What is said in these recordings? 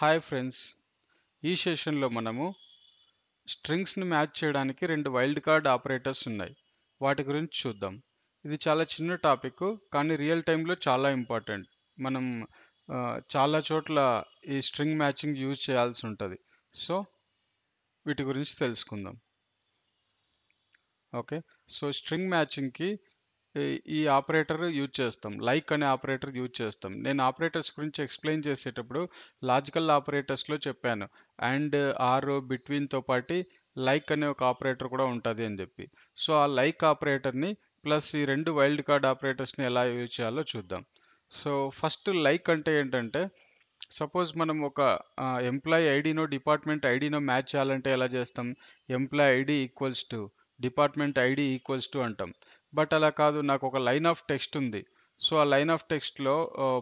Hi friends ఈ సెషన్లో మనము స్ట్రింగ్స్ని మ్యాచ్ చేయడానికి రెండు వైల్డ్ కార్డ్ ఆపరేటర్స్ ఉన్నాయి. వాటి గురించి చూద్దాం. ఇది చాలా చిన్న టాపిక్ కానీ రియల్ టైంలో చాలా ఇంపార్టెంట్ మనం చాలా చోట్ల ఈ స్ట్రింగ్ మ్యాచింగ్ యూజ్ చేయాల్సి ఉంటుంది. సో వీటి గురించి తెలుసుకుందాం. ఓకే సో స్ట్రింగ్ మ్యాచింగ్కి ఈ ఆపరేటర్ యూజ్ చేస్తాం. లైక్ అనే ఆపరేటర్ యూజ్ చేస్తాం. నేను ఆపరేటర్స్ గురించి ఎక్స్ప్లెయిన్ చేసేటప్పుడు లాజికల్ ఆపరేటర్స్లో చెప్పాను. అండ్ ఆర్ బిట్వీన్తో పాటు లైక్ అనే ఒక ఆపరేటర్ కూడా ఉంటుంది అని చెప్పి. సో ఆ లైక్ ఆపరేటర్ని ప్లస్ ఈ రెండు వైల్డ్ కార్డ్ ఆపరేటర్స్ని ఎలా యూజ్ చేయాలో చూద్దాం. సో ఫస్ట్ లైక్ అంటే ఏంటంటే సపోజ్ మనం ఒక ఎంప్లాయీ ఐడినో డిపార్ట్మెంట్ ఐడినో మ్యాచ్ చేయాలంటే ఎలా చేస్తాం? Employee ID equals to department ID equals to అంటాం. బట్ అలా కాదు నాకు ఒక లైన్ ఆఫ్ టెక్స్ట్ ఉంది. సో ఆ లైన్ ఆఫ్ టెక్స్ట్లో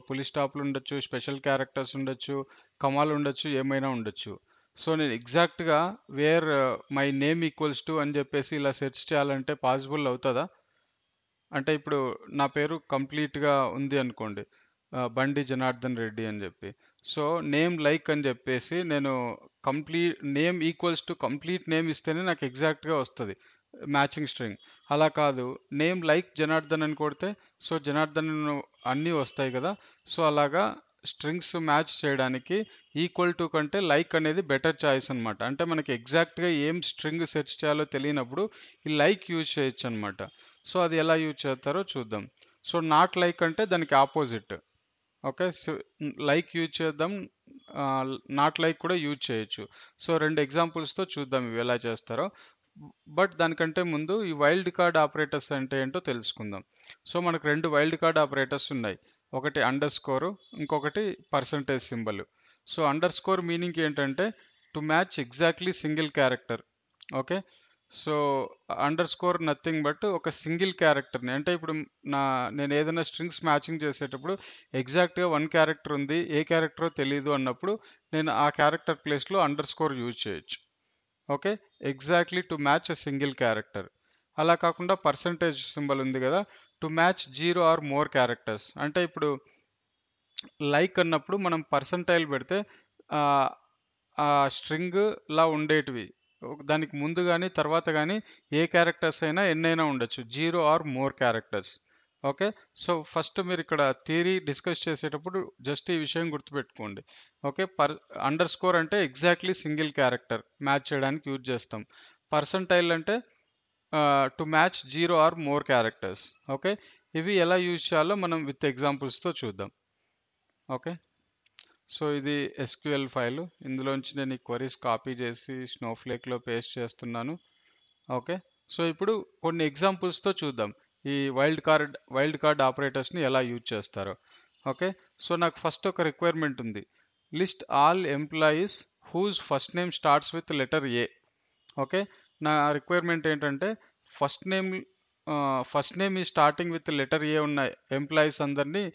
పులి స్టాప్లు ఉండొచ్చు స్పెషల్ క్యారెక్టర్స్ ఉండొచ్చు కమాలు ఉండొచ్చు ఏమైనా ఉండొచ్చు. సో నేను ఎగ్జాక్ట్గా where my name equals to అని చెప్పేసి ఇలా సెర్చ్ చేయాలంటే పాసిబుల్ అవుతుందా? అంటే ఇప్పుడు నా పేరు కంప్లీట్గా ఉంది అనుకోండి బండి జనార్దన్ రెడ్డి అని చెప్పి. సో నేమ్ లైక్ అని చెప్పేసి నేను complete name equals to complete name ఇస్తేనే నాకు ఎగ్జాక్ట్గా వస్తుంది. Matching string. అలా కాదు. నేమ్ లైక్ జనార్దన్ అని కొడితే సో జనార్దన్ అన్నీ వస్తాయి కదా. సో అలాగా స్ట్రింగ్స్ మ్యాచ్ చేయడానికి ఈక్వల్ టు కంటే లైక్ అనేది బెటర్ చాయిస్ అనమాట అంటే మనకి ఎగ్జాక్ట్గా ఏం స్ట్రింగ్ సెర్చ్ చేయాలో తెలియనప్పుడు ఈ లైక్ యూజ్ చేయొచ్చు అనమాట సో అది ఎలా యూజ్ చేస్తారో చూద్దాం. సో నాట్ లైక్ అంటే దానికి opposite. Okay? So like use చేద్దాం. నాట్ లైక్ కూడా యూజ్ చేయొచ్చు. సో రెండు ఎగ్జాంపుల్స్తో చూద్దాం ఇవి ఎలా చేస్తారో. బట్ దానికంటే ముందు ఈ వైల్డ్ కార్డ్ ఆపరేటర్స్ అంటే ఏంటో తెలుసుకుందాం. సో మనకు రెండు వైల్డ్ కార్డ్ ఆపరేటర్స్ ఉన్నాయి. ఒకటి అండర్ స్కోరు ఇంకొకటి percentage symbol so underscore meaning ఏంటంటే to match exactly single character okay so underscore nothing but ఒక సింగిల్ క్యారెక్టర్ని. అంటే ఇప్పుడు నా నేను ఏదైనా స్ట్రింగ్స్ మ్యాచింగ్ చేసేటప్పుడు ఎగ్జాక్ట్గా వన్ క్యారెక్టర్ ఉంది ఏ క్యారెక్టరో తెలియదు అన్నప్పుడు నేను ఆ క్యారెక్టర్ ప్లేస్లో అండర్ స్కోర్ యూజ్ చేయొచ్చు. Okay? Exactly to match a single character. అలా కాకుండా పర్సంటేజ్ సింబల్ ఉంది కదా to match zero or more characters. అంటే ఇప్పుడు లైక్ అన్నప్పుడు మనం పర్సంటైల్ పెడితే ఆ, స్ట్రింగ్ లా ఉండేటివి. దానికి ముందు కానీ తర్వాత కానీ ఏ క్యారెక్టర్స్ అయినా ఎన్నైనా ఉండొచ్చు. Zero or more characters. Okay? So first మీరు ఇక్కడ థియరీ డిస్కస్ చేసేటప్పుడు జస్ట్ ఈ విషయం గుర్తుపెట్టుకోండి. ఓకే? పర్ అండర్ స్కోర్ అంటే ఎగ్జాక్ట్లీ సింగిల్ క్యారెక్టర్ మ్యాచ్ చేయడానికి యూజ్ చేస్తాం. పర్సంటైల్ అంటే to match zero or more characters. Okay? ఇవి ఎలా యూజ్ చేయాలో మనం విత్ ఎగ్జాంపుల్స్తో చూద్దాం. ఓకే? సో ఇది ఎస్క్యూఎల్ ఫైల్. ఇందులోంచి నేను ఈ క్వరీస్ కాపీ చేసి స్నోఫ్లేక్లో పేస్ట్ చేస్తున్నాను. ఓకే? సో ఇప్పుడు కొన్ని ఎగ్జాంపుల్స్తో చూద్దాం. ఈ వైల్డ్ కార్డ్ వైల్డ్ కార్డ్ ఆపరేటర్స్ని ఎలా యూజ్ చేస్తారో. ఓకే? సో నాకు ఫస్ట్ ఒక రిక్వైర్మెంట్ ఉంది. List all employees whose first name starts with letter A. Okay? నా రిక్వైర్మెంట్ ఏంటంటే ఫస్ట్ నేమ్ ఫస్ట్ నేమ్ ఈ స్టార్టింగ్ విత్ లెటర్ ఏ ఉన్న ఎంప్లాయీస్ అందరినీ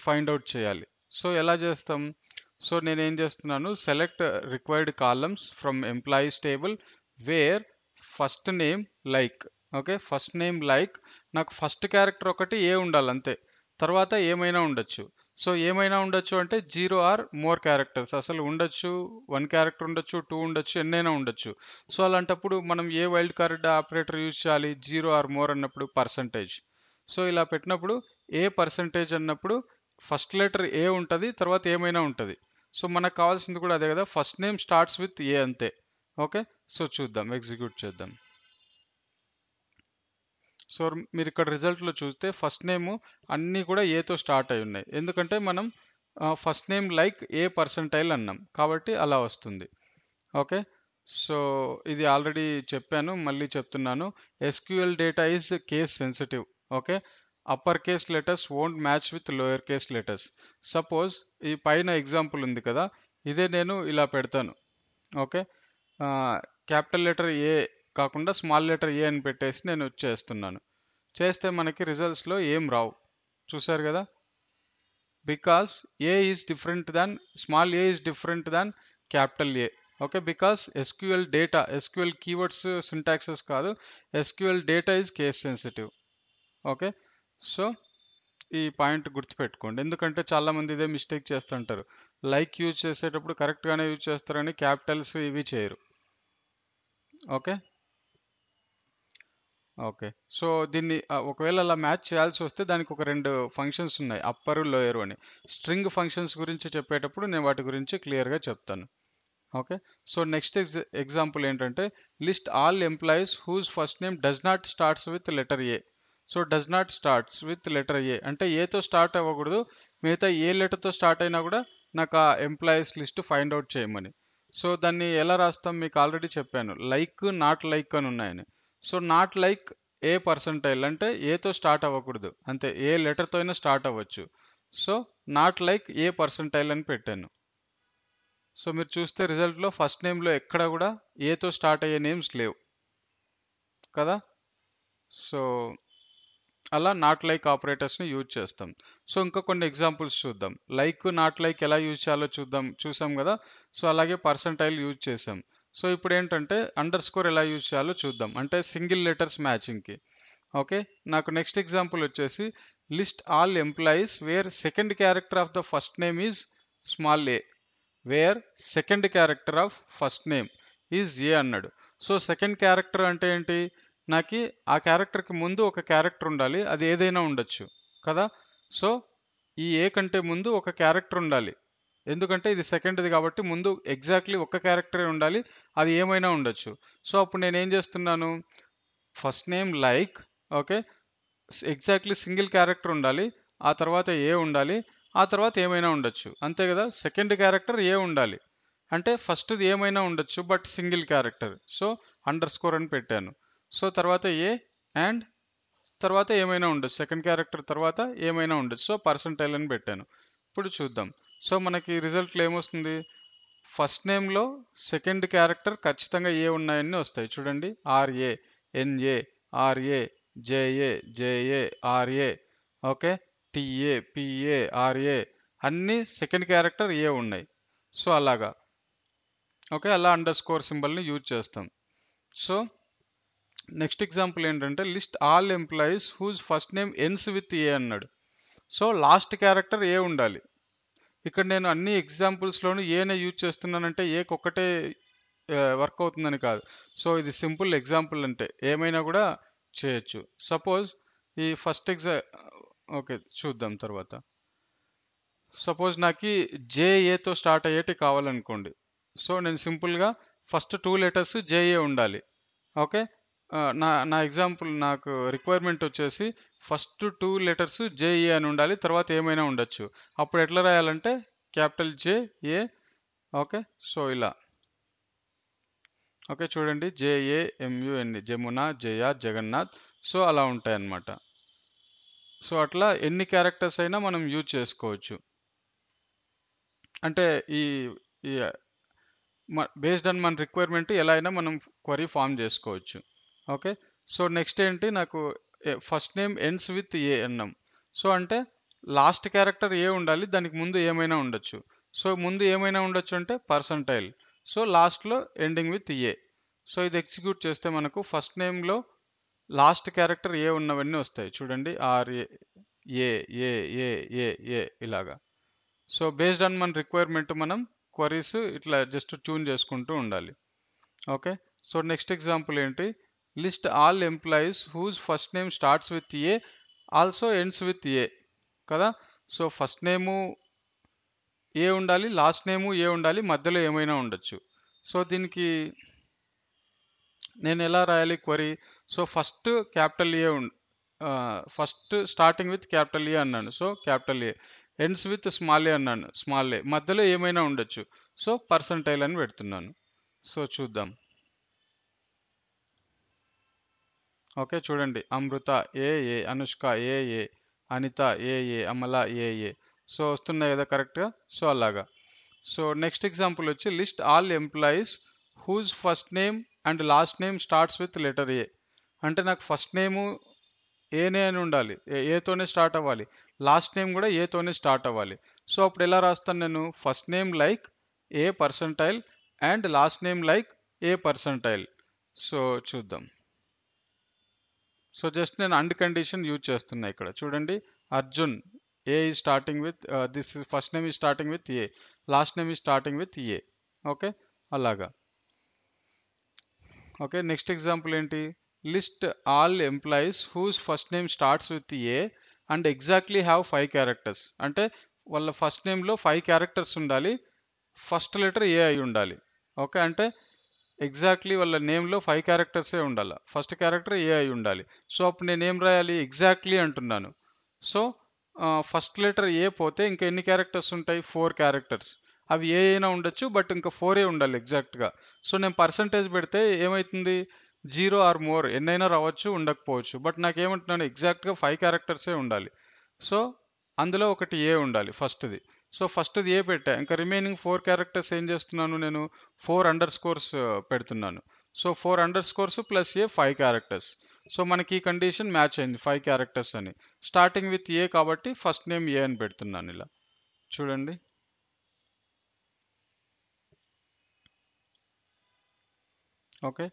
ఫైండ్ అవుట్ చేయాలి. సో ఎలా చేస్తాం? సో నేను ఏం చేస్తున్నాను select required columns from employees table where first name like okay first name like నాకు ఫస్ట్ క్యారెక్టర్ ఒకటి ఏ ఉండాలి అంతే. తర్వాత ఏమైనా ఉండొచ్చు. సో ఏమైనా ఉండొచ్చు అంటే జీరో ఆర్ మోర్ క్యారెక్టర్స్ అసలు ఉండొచ్చు వన్ క్యారెక్టర్ ఉండొచ్చు టూ ఉండొచ్చు ఎన్నైనా ఉండొచ్చు. సో అలాంటప్పుడు మనం ఏ వైల్డ్ కార్డ్ ఆపరేటర్ యూజ్ చేయాలి? జీరో ఆర్ మోర్ అన్నప్పుడు పర్సంటేజ్ సో ఇలా పెట్టినప్పుడు ఏ పర్సంటేజ్ అన్నప్పుడు ఫస్ట్ లెటర్ ఏ ఉంటుంది తర్వాత ఏమైనా ఉంటుంది. సో మనకు కావాల్సింది కూడా అదే కదా. First name starts with A అంతే. ఓకే సో చూద్దాం. ఎగ్జిక్యూట్ చేద్దాం. సో మీరు ఇక్కడ రిజల్ట్లో చూస్తే ఫస్ట్ నేమ్ అన్నీ కూడా ఏతో స్టార్ట్ అయి ఉన్నాయి. ఎందుకంటే మనం first name like A percentile అన్నాం. కాబట్టి అలా వస్తుంది. ఓకే సో ఇది ఆల్రెడీ చెప్పాను. మళ్ళీ చెప్తున్నాను. SQL data is case sensitive okay upper case letters won't match with lower case letters suppose ఈ పైన ఎగ్జాంపుల్ ఉంది కదా ఇదే నేను ఇలా పెడతాను. ఓకే? క్యాపిటల్ లెటర్ ఏ కాకుండా స్మాల్ లెటర్ ఏ అని పెట్టేసి నేను చేస్తున్నాను. చేస్తే మనకి రిజల్ట్స్లో ఏం రావు. చూసారు కదా? Because A is different than small A is different than capital A okay? Because SQL data SQL keywords syntaxes కాదు. SQL data is case sensitive okay? So ఈ పాయింట్ గుర్తుపెట్టుకోండి. ఎందుకంటే చాలామంది ఇదే మిస్టేక్ చేస్తుంటారు. లైక్ యూజ్ చేసేటప్పుడు కరెక్ట్గానే యూజ్ చేస్తారని క్యాపిటల్స్ ఇవి చేయరు. ఓకే? ఓకే. సో దీన్ని ఒకవేళ అలా మ్యాచ్ చేయాల్సి వస్తే దానికి ఒక రెండు ఫంక్షన్స్ ఉన్నాయి. అప్పర్ లోయర్ అని. స్ట్రింగ్ ఫంక్షన్స్ గురించి చెప్పేటప్పుడు నేను వాటి గురించి క్లియర్గా చెప్తాను. Okay? So next ex example ఏంటంటే list all employees whose first name does not starts with letter A. So does not starts with letter A అంటే ఏతో స్టార్ట్ అవ్వకూడదు. మిగతా ఏ లెటర్తో స్టార్ట్ అయినా కూడా నాకు ఆ ఎంప్లాయీస్ లిస్ట్ ఫైండ్ అవుట్ చేయమని. సో దాన్ని ఎలా రాస్తాం మీకు ఆల్రెడీ చెప్పాను. లైక్ నాట్ లైక్ అని ఉన్నాయని. So not like A percentile అంటే ఏతో స్టార్ట్ అవ్వకూడదు. అంతే ఏ లెటర్తో అయినా స్టార్ట్ అవ్వచ్చు. So not like A percentile అని పెట్టాను. సో మీరు చూస్తే రిజల్ట్లో ఫస్ట్ నేమ్లో ఎక్కడ కూడా ఏతో స్టార్ట్ అయ్యే నేమ్స్ లేవు. కదా? సో అలా నాట్ లైక్ ఆపరేటర్స్ని యూజ్ చేస్తాం. సో ఇంకా కొన్ని ఎగ్జాంపుల్స్ చూద్దాం. లైక్ నాట్ లైక్ ఎలా యూజ్ చేయాలో చూద్దాం. చూసాం కదా? సో అలాగే పర్సంటైల్ యూజ్ చేసాం. సో ఇప్పుడు ఏంటంటే అండర్ స్కోర్ ఎలా యూజ్ చేయాలో చూద్దాం. అంటే సింగిల్ లెటర్స్ మ్యాచింగ్కి ఓకే నాకు నెక్స్ట్ ఎగ్జాంపుల్ వచ్చేసి list all employees where second character of the first name is small A where second character of first name is A అన్నాడు. సో సెకండ్ క్యారెక్టర్ అంటే ఏంటి? నాకు ఆ క్యారెక్టర్కి ముందు ఒక క్యారెక్టర్ ఉండాలి అది ఏదైనా ఉండొచ్చు కదా? సో ఈ ఏ కంటే ముందు ఒక క్యారెక్టర్ ఉండాలి. ఎందుకంటే ఇది సెకండ్ది కాబట్టి ముందు ఎగ్జాక్ట్లీ ఒక క్యారెక్టరే ఉండాలి అది ఏమైనా ఉండొచ్చు. సో అప్పుడు నేను ఏం చేస్తున్నాను? First name like okay? Exactly single character ఉండాలి ఆ తర్వాత ఏ ఉండాలి ఆ తర్వాత ఏమైనా ఉండొచ్చు. అంతే కదా? సెకండ్ క్యారెక్టర్ ఏ ఉండాలి. అంటే ఫస్ట్ది ఏమైనా ఉండొచ్చు but single character. So underscore అని పెట్టాను. సో తర్వాత ఏ అండ్ తర్వాత ఏమైనా ఉండొచ్చు సెకండ్ క్యారెక్టర్ తర్వాత ఏమైనా ఉండొచ్చు సో పర్సంటైల్ అని పెట్టాను. ఇప్పుడు చూద్దాం. సో మనకి రిజల్ట్లో ఏమొస్తుంది? ఫస్ట్ నేమ్లో సెకండ్ క్యారెక్టర్ ఖచ్చితంగా ఏ ఉన్నాయని వస్తాయి. చూడండి. R A N A R A J A J A R A okay? T A P A R A అన్నీ సెకండ్ క్యారెక్టర్ ఏ ఉన్నాయి. సో అలాగా. ఓకే? అలా అండర్ స్కోర్ సింబల్ని యూజ్ చేస్తాం. సో నెక్స్ట్ ఎగ్జాంపుల్ ఏంటంటే list all employees whose first name ends with A అన్నాడు. So last character A ఉండాలి? ఇక్కడ నేను అన్ని ఎగ్జాంపుల్స్లోనూ ఏనే యూజ్ చేస్తున్నానంటే ఏకి ఒక్కటే వర్క్ అవుతుందని కాదు. సో ఇది సింపుల్ ఎగ్జాంపుల్ అంటే ఏమైనా కూడా చేయొచ్చు. సపోజ్ ఈ ఫస్ట్ ఎగ్జా ఓకే చూద్దాం తర్వాత. సపోజ్ నాకు జేఏతో స్టార్ట్ అయ్యేటి కావాలనుకోండి. సో నేను సింపుల్గా first two letters J A ఉండాలి. ఓకే? నా నా ఎగ్జాంపుల్ నాకు రిక్వైర్మెంట్ వచ్చేసి ఫస్ట్ టూ లెటర్స్ జేఏ అని ఉండాలి తర్వాత ఏమైనా ఉండొచ్చు. అప్పుడు ఎట్లా రాయాలంటే capital J A okay so ఇలా. ఓకే చూడండి J A M U N Jamuna Jaya Jagannath so అలా ఉంటాయన్నమాట. సో అట్లా ఎన్ని క్యారెక్టర్స్ అయినా మనం యూజ్ చేసుకోవచ్చు. అంటే ఈ ఈ బేస్డ్ ఆన్ మన రిక్వైర్మెంట్ ఎలా అయినా మనం క్వరీ ఫామ్ చేసుకోవచ్చు. ఓకే? సో నెక్స్ట్ ఏంటి? నాకు first name ends with A అన్నాం. సో అంటే లాస్ట్ క్యారెక్టర్ ఏ ఉండాలి దానికి ముందు ఏమైనా ఉండొచ్చు. సో ముందు ఏమైనా ఉండొచ్చు అంటే పర్సంటైల్. సో లాస్ట్లో ఎండింగ్ విత్ ఏ సో ఇది ఎగ్జిక్యూట్ చేస్తే మనకు ఫస్ట్ నేమ్లో లాస్ట్ క్యారెక్టర్ ఏ ఉన్నవన్నీ వస్తాయి. చూడండి are A A A A A A ఇలాగా. సో బేస్డ్ ఆన్ మన రిక్వైర్మెంట్ మనం క్వరీస్ ఇట్లా జస్ట్ ట్యూన్ చేసుకుంటూ ఉండాలి. ఓకే? సో నెక్స్ట్ ఎగ్జాంపుల్ ఏంటి? List all employees whose first name starts with A also ends with A కదా? So first నేము ఏ ఉండాలి last నేము ఏ ఉండాలి మధ్యలో ఏమైనా ఉండొచ్చు. సో దీనికి నేను ఎలా రాయాలి query so first capital A first starting with capital A అన్నాను. So capital A ends with small A అన్నాను. స్మాల్ ఏ మధ్యలో ఏమైనా ఉండొచ్చు. సో పర్సంటైల్ అని పెడుతున్నాను. సో చూద్దాం. ఓకే చూడండి. Amrita A A Anushka A A Anita A A Amala A A. So వస్తున్నాయి కదా కరెక్ట్గా? సో అలాగా. సో నెక్స్ట్ ఎగ్జాంపుల్ వచ్చి list all employees whose first name and last name starts with letter A. అంటే నాకు first name ఏనే అని ఉండాలి. ఏతోనే స్టార్ట్ అవ్వాలి. లాస్ట్ నేమ్ కూడా ఏతోనే స్టార్ట్ అవ్వాలి. సో అప్పుడు ఎలా రాస్తాను నేను? First name like A percentile and last name like A percentile. So చూద్దాం. సో జస్ట్ నేను అండ్ కండిషన్ యూజ్ చేస్తున్నా ఇక్కడ. చూడండి Arjun A is starting with this first name is starting with A last name is starting with A okay అలాగా. Okay next example ఏంటి? List all employees whose first name starts with A and exactly have five characters అంటే వాళ్ళ first నేమ్లో five characters ఉండాలి. First letter A అయి ఉండాలి. Okay అంటే exactly వాళ్ళ నేమ్లో ఫైవ్ క్యారెక్టర్సే ఉండాలి? ఫస్ట్ క్యారెక్టర్ ఏ అయి ఉండాలి. సో అప్పుడు నేను ఏం రాయాలి? ఎగ్జాక్ట్లీ అంటున్నాను. సో ఫస్ట్ లెటర్ ఏ పోతే ఇంకా ఎన్ని క్యారెక్టర్స్ ఉంటాయి? ఫోర్ క్యారెక్టర్స్ అవి ఏ అయినా ఉండొచ్చు బట్ ఇంకా ఫోరే ఉండాలి ఎగ్జాక్ట్గా సో నేను పర్సంటేజ్ పెడితే ఏమవుతుంది జీరో ఆర్ మోర్ ఎన్నైనా రావచ్చు ఉండకపోవచ్చు. బట్ నాకు ఏమంటున్నాను ఎగ్జాక్ట్గా ఫైవ్ క్యారెక్టర్సే ఉండాలి. సో అందులో ఒకటి ఏ ఉండాలి ఫస్ట్ది సో ఫస్ట్ది ఏ పెట్టా? ఇంకా రిమైనింగ్ ఫోర్ క్యారెక్టర్స్ ఏం చేస్తున్నాను నేను? ఫోర్ అండర్ స్కోర్స్ పెడుతున్నాను. So four underscores plus A five characters. So మనకి ఈ కండిషన్ మ్యాచ్ అయింది ఫైవ్ క్యారెక్టర్స్ అని. స్టార్టింగ్ విత్ ఏ కాబట్టి ఫస్ట్ నేమ్ ఏ అని పెడుతున్నాను ఇలా. చూడండి. ఓకే.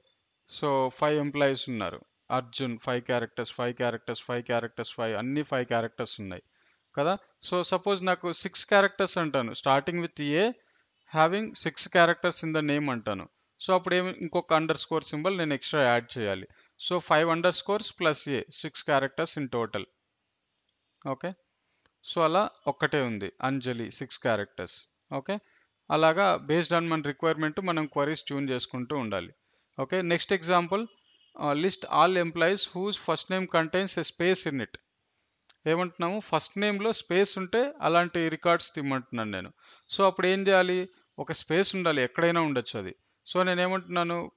సో ఫైవ్ ఎంప్లాయీస్ ఉన్నారు. Arjun five characters five characters five characters five అన్ని ఫైవ్ క్యారెక్టర్స్ ఉన్నాయి. కదా? సో సపోజ్ నాకు సిక్స్ క్యారెక్టర్స్ అంటాను. Starting with A having six characters in the name అంటాను. సో అప్పుడు ఏమి ఇంకొక అండర్ స్కోర్ సింబల్ నేను ఎక్స్ట్రా యాడ్ చేయాలి. So five underscores plus A six characters in total okay so అలా ఒక్కటే ఉంది. అంజలి సిక్స్ క్యారెక్టర్స్ ఓకే అలాగా బేస్డ్ ఆన్ మన రిక్వైర్మెంట్ మనం క్వరీస్ ట్యూన్ చేసుకుంటూ ఉండాలి. Okay next example list all employees whose first name contains a space in it ఏమంటున్నాము? First నేమ్లో space ఉంటే అలాంటి రికార్డ్స్ తిమ్మంటున్నాను నేను. సో అప్పుడు ఏం చేయాలి? ఒక స్పేస్ ఉండాలి ఎక్కడైనా ఉండొచ్చు అది. సో నేను ఏమంటున్నాను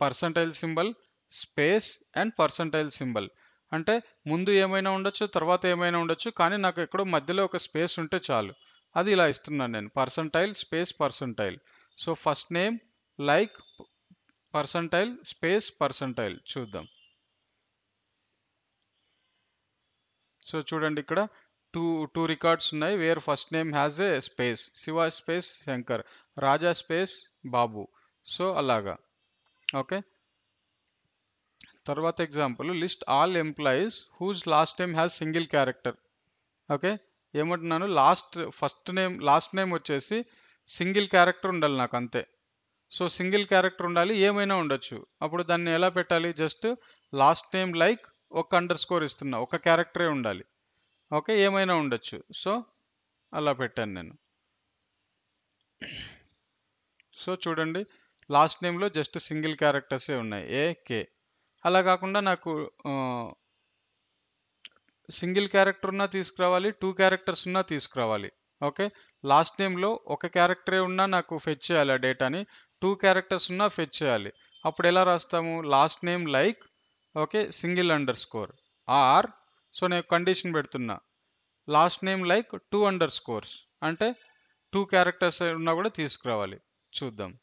percentile symbol space and percentile symbol అంటే ముందు ఏమైనా ఉండొచ్చు తర్వాత ఏమైనా ఉండొచ్చు కానీ నాకు ఎక్కడో మధ్యలో ఒక స్పేస్ ఉంటే చాలు. అది ఇలా ఇస్తున్నాను నేను. Percentile space percentile so first name like percentile space percentile చూద్దాం. సో చూడండి ఇక్కడ టూ టూ రికార్డ్స్ ఉన్నాయి where first name has a space Shiva space Shankar. Raja space Babu. So అలాగా. ఓకే తర్వాత example list all employees whose last name has single character okay ఏమంటున్నాను? Last first name last name వచ్చేసి single character ఉండాలి నాకు అంతే. So single character ఉండాలి ఏమైనా ఉండొచ్చు. అప్పుడు దాన్ని ఎలా పెట్టాలి? జస్ట్ లాస్ట్ నేమ్ లైక్ ఒక అండర్ స్కోర్ ఇస్తున్నా ఒక క్యారెక్టరే ఉండాలి. ఓకే ఏమైనా ఉండొచ్చు. సో అలా పెట్టాను నేను. సో చూడండి లాస్ట్ నేమ్లో జస్ట్ సింగిల్ క్యారెక్టర్సే ఉన్నాయి. ఏ కే అలా కాకుండా నాకు సింగిల్ క్యారెక్టర్ ఉన్నా తీసుకురావాలి టూ క్యారెక్టర్స్ ఉన్నా తీసుకురావాలి. ఓకే లాస్ట్ నేమ్లో ఒక క్యారెక్టరే ఉన్నా నాకు ఫెచ్ చేయాలి ఆ డేటాని టూ క్యారెక్టర్స్ ఉన్నా ఫెచ్ చేయాలి. అప్పుడు ఎలా రాస్తాము? Last name like okay single underscore or so నేను కండిషన్ పెడుతున్నా. Last name like two underscores అంటే టూ క్యారెక్టర్స్ ఉన్నా కూడా తీసుకురావాలి. చూద్దాం.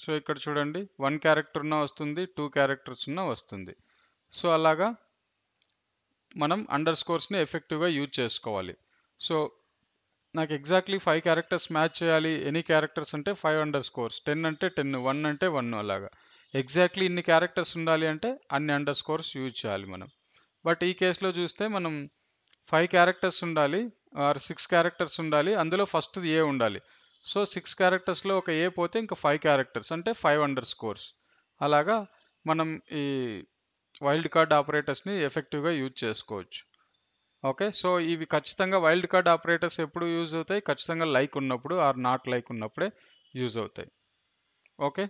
సో ఇక్కడ చూడండి వన్ క్యారెక్టర్ ఉన్నా వస్తుంది టూ క్యారెక్టర్స్ ఉన్నా వస్తుంది. సో అలాగా మనం అండర్ స్కోర్స్ని ఎఫెక్టివ్గా యూజ్ చేసుకోవాలి. సో నాకు ఎగ్జాక్ట్లీ ఫైవ్ క్యారెక్టర్స్ మ్యాచ్ చేయాలి. ఎనీ క్యారెక్టర్స్ అంటే ఫైవ్ అండర్ స్కోర్స్ టెన్ అంటే టెన్ వన్ అంటే వన్ అలాగా. ఎగ్జాక్ట్లీ ఇన్ని క్యారెక్టర్స్ ఉండాలి అంటే అన్ని అండర్ స్కోర్స్ యూజ్ చేయాలి మనం. బట్ ఈ కేసులో చూస్తే మనం ఫైవ్ క్యారెక్టర్స్ ఉండాలి ఆర్ సిక్స్ క్యారెక్టర్స్ ఉండాలి అందులో ఫస్ట్ ఏ ఉండాలి. సో సిక్స్ క్యారెక్టర్స్లో ఒక ఏ పోతే ఇంకా ఫైవ్ క్యారెక్టర్స్ అంటే ఫైవ్ అండర్ స్కోర్స్ అలాగా మనం ఈ వైల్డ్ కార్డ్ ఆపరేటర్స్ని ఎఫెక్టివ్గా యూజ్ చేసుకోవచ్చు. ఓకే సో ఇవి ఖచ్చితంగా వైల్డ్ కార్డ్ ఆపరేటర్స్ ఎప్పుడు యూజ్ అవుతాయి? ఖచ్చితంగా లైక్ ఉన్నప్పుడు ఆర్ నాట్ లైక్ ఉన్నప్పుడే యూజ్ అవుతాయి. ఓకే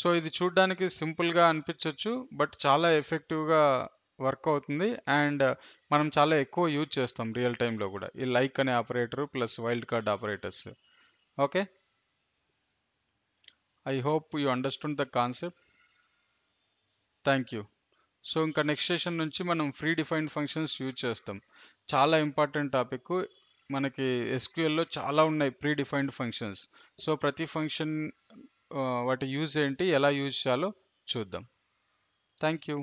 సో ఇది చూడడానికి సింపుల్గా అనిపించవచ్చు బట్ చాలా ఎఫెక్టివ్గా వర్క్ అవుతుంది. అండ్ మనం చాలా ఎక్కువ యూజ్ చేస్తాం రియల్ టైంలో కూడా ఈ లైక్ అనే operator plus wild card operators. Okay I hope you understood the concept. Thank you. So ఇంకా నెక్స్ట్ సెషన్ నుంచి మనం ఫ్రీ డిఫైన్డ్ ఫంక్షన్స్ యూజ్ చేస్తాం. చాలా ఇంపార్టెంట్ టాపిక్ మనకి ఎస్క్యూఎల్లో చాలా ఉన్నాయి ప్రీ డిఫైన్డ్ ఫంక్షన్స్ సో ప్రతి ఫంక్షన్ వాటి యూజ్ ఏంటి ఎలా యూజ్ చేయాలో చూద్దాం. Thank you